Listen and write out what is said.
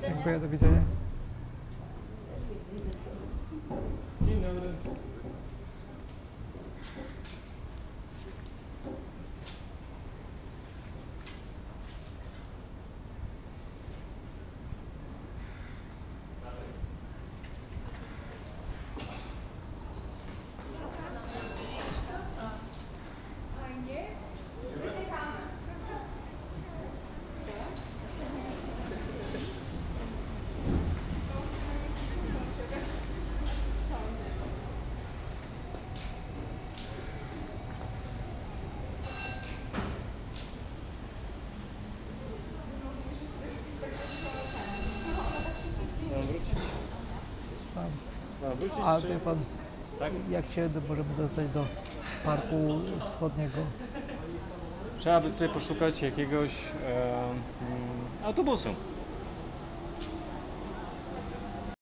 Dziękuję, do widzenia. Dzień dobry. A wie pan, Tak? jak się możemy dostać do Parku Wschodniego? Trzeba by tutaj poszukać jakiegoś e, autobusu.